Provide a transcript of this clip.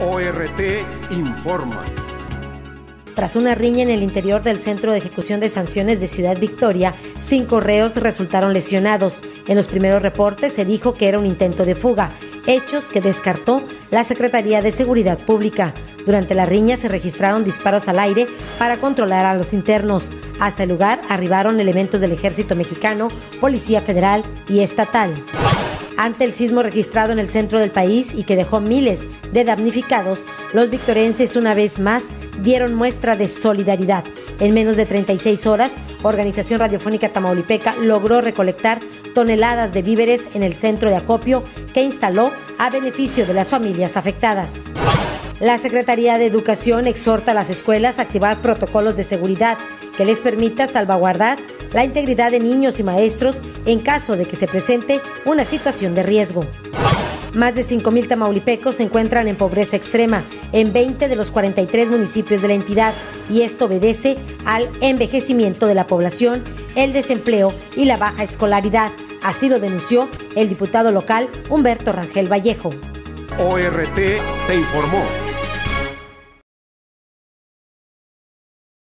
ORT informa. Tras una riña en el interior del Centro de Ejecución de Sanciones de Ciudad Victoria, cinco reos resultaron lesionados. En los primeros reportes se dijo que era un intento de fuga, hechos que descartó la Secretaría de Seguridad Pública. Durante la riña se registraron disparos al aire para controlar a los internos. Hasta el lugar arribaron elementos del Ejército Mexicano, Policía Federal y Estatal ante el sismo registrado en el centro del país y que dejó miles de damnificados, los victorenses una vez más dieron muestra de solidaridad. En menos de 36 horas, Organización Radiofónica Tamaulipeca logró recolectar toneladas de víveres en el centro de acopio que instaló a beneficio de las familias afectadas. La Secretaría de Educación exhorta a las escuelas a activar protocolos de seguridad que les permita salvaguardar la integridad de niños y maestros en caso de que se presente una situación de riesgo. Más de 5.000 tamaulipecos se encuentran en pobreza extrema en 20 de los 43 municipios de la entidad y esto obedece al envejecimiento de la población, el desempleo y la baja escolaridad. Así lo denunció el diputado local Humberto Rangel Vallejo. ORT te informó.